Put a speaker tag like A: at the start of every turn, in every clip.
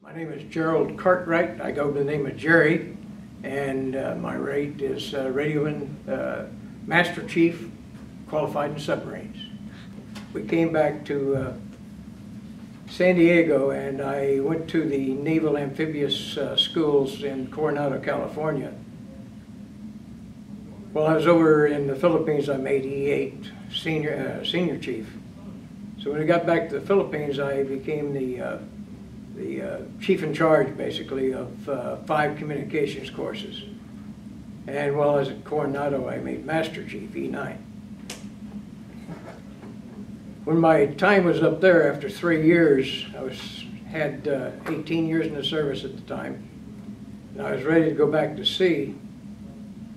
A: My name is Gerald Cartwright. I go by the name of Jerry, and uh, my rate is uh, radioman, uh, master chief, qualified in submarines. We came back to uh, San Diego, and I went to the Naval Amphibious uh, Schools in Coronado, California. While I was over in the Philippines, I made E8 senior uh, senior chief. So when I got back to the Philippines, I became the the uh, chief in charge, basically, of uh, five communications courses. And while I was at Coronado, I made master chief, E9. When my time was up there, after three years, I was had uh, 18 years in the service at the time, and I was ready to go back to sea.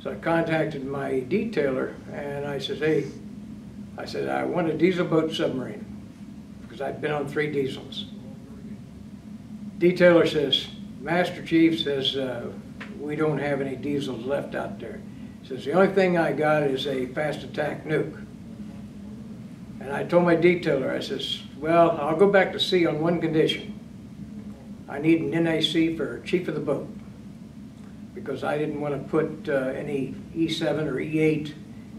A: So I contacted my detailer, and I said, hey, I said, I want a diesel boat submarine, because I'd been on three diesels detailer says, Master Chief says, uh, we don't have any diesels left out there. He Says, the only thing I got is a fast attack nuke. And I told my detailer, I says, well, I'll go back to sea on one condition. I need an NEC for chief of the boat. Because I didn't want to put uh, any E7 or E8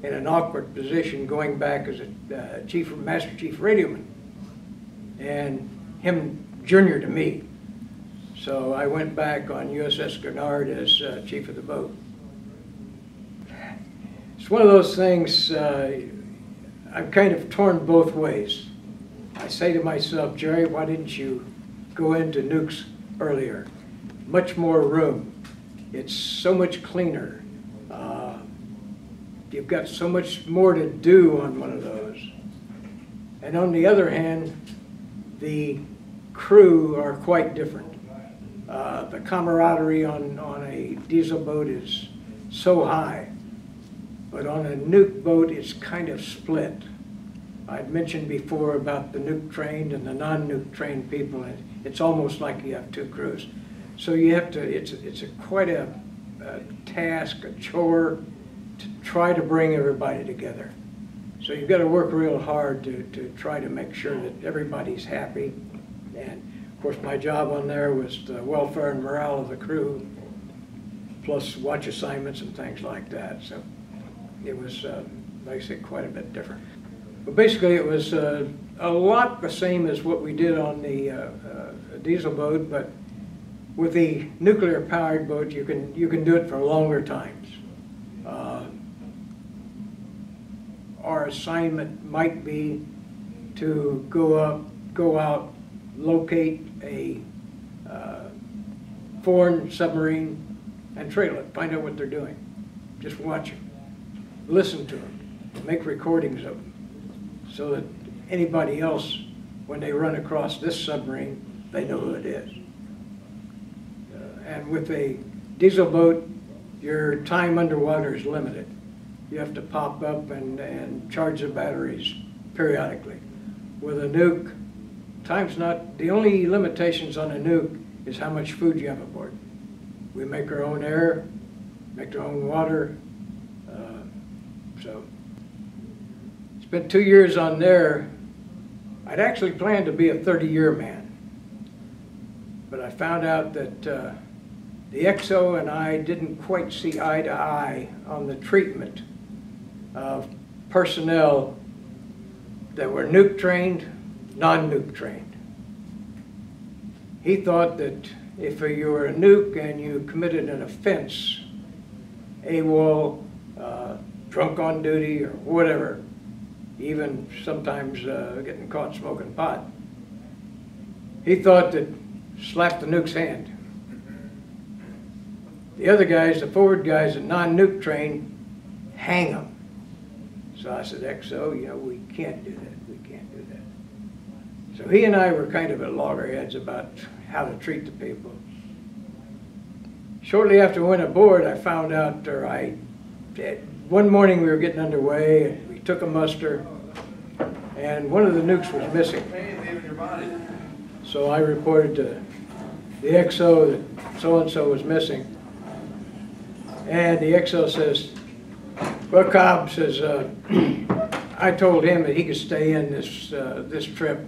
A: in an awkward position going back as a uh, chief, master chief radioman. And him junior to me. So I went back on USS Gurnard as uh, chief of the boat. It's one of those things, uh, I'm kind of torn both ways. I say to myself, Jerry, why didn't you go into nukes earlier? Much more room. It's so much cleaner. Uh, you've got so much more to do on one of those. And on the other hand, the crew are quite different. Uh, the camaraderie on, on a diesel boat is so high, but on a nuke boat it's kind of split. I'd mentioned before about the nuke trained and the non-nuke trained people, and it's almost like you have two crews. So you have to, it's, it's a quite a, a task, a chore, to try to bring everybody together. So you've got to work real hard to, to try to make sure that everybody's happy and of course, my job on there was the welfare and morale of the crew, plus watch assignments and things like that. So it was, uh, like I said, quite a bit different. But basically, it was uh, a lot the same as what we did on the uh, uh diesel boat, but with the nuclear-powered boat, you can you can do it for longer times. Uh, our assignment might be to go up, go out, locate a uh, foreign submarine and trail it, find out what they're doing. Just watch them, listen to them, make recordings of them, so that anybody else, when they run across this submarine, they know who it is. Uh, and with a diesel boat, your time underwater is limited. You have to pop up and, and charge the batteries periodically. With a nuke, time's not, the only limitations on a nuke is how much food you have aboard. We make our own air, make our own water, uh, so. Spent two years on there. I'd actually planned to be a 30-year man. But I found out that uh, the XO and I didn't quite see eye to eye on the treatment of personnel that were nuke trained non-nuke trained. He thought that if you were a nuke and you committed an offense, AWOL, uh, drunk on duty, or whatever, even sometimes uh, getting caught smoking pot, he thought that slap the nuke's hand. The other guys, the forward guys, the non-nuke trained, hang them. So I said, XO, you know, we can't do that. So he and I were kind of at loggerheads about how to treat the people. Shortly after we went aboard, I found out, or I, one morning we were getting underway, and we took a muster, and one of the nukes was missing. So I reported to the XO that so-and-so was missing. And the XO says, well, COB says, uh, I told him that he could stay in this, uh, this trip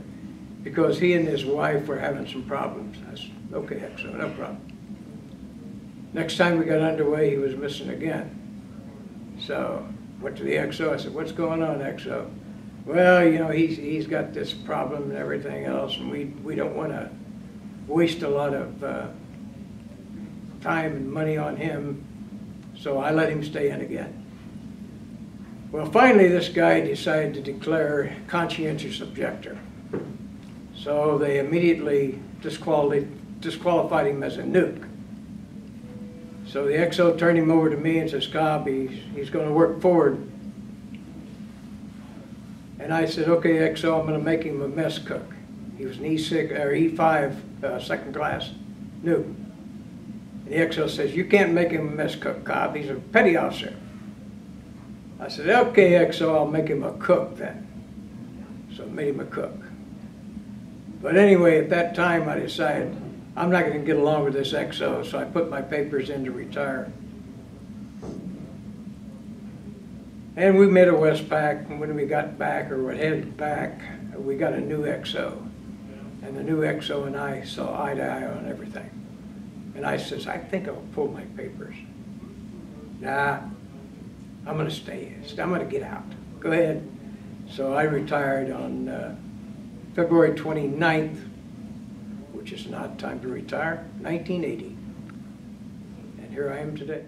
A: because he and his wife were having some problems. I said, Okay, XO, no problem. Next time we got underway, he was missing again. So, went to the XO, I said, what's going on, XO? Well, you know, he's, he's got this problem and everything else, and we, we don't wanna waste a lot of, uh, time and money on him, so I let him stay in again. Well, finally, this guy decided to declare conscientious objector. So they immediately disqualified, disqualified him as a nuke. So the XO turned him over to me and says, COB, he's, he's gonna work forward. And I said, okay, XO, I'm gonna make him a mess cook. He was an E6, or E5, uh, second class nuke. And the XO says, you can't make him a mess cook, COB, he's a petty officer. I said, okay, XO, I'll make him a cook then. So I made him a cook. But anyway, at that time, I decided, I'm not gonna get along with this XO, so I put my papers in to retire. And we made a Westpac, and when we got back, or we headed back, we got a new XO. And the new XO and I saw eye to eye on everything. And I says, I think I'll pull my papers. Nah, I'm gonna stay, I'm gonna get out. Go ahead. So I retired on uh, February 29th, which is not time to retire, 1980. And here I am today.